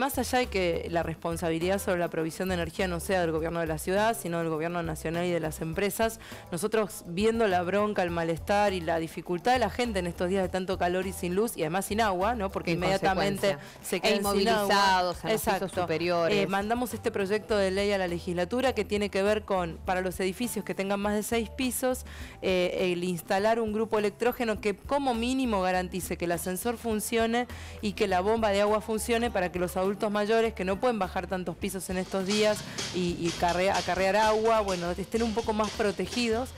Más allá de que la responsabilidad sobre la provisión de energía no sea del gobierno de la ciudad, sino del gobierno nacional y de las empresas, nosotros viendo la bronca, el malestar y la dificultad de la gente en estos días de tanto calor y sin luz y además sin agua, ¿no? Porque inmediatamente se e quedan inmovilizados sin agua. a los superiores. Eh, mandamos este proyecto de ley a la legislatura que tiene que ver con, para los edificios que tengan más de seis pisos, eh, el instalar un grupo electrógeno que como mínimo garantice que el ascensor funcione y que la bomba de agua funcione para que los adultos mayores que no pueden bajar tantos pisos en estos días y, acarrear agua, bueno, estén un poco más protegidos.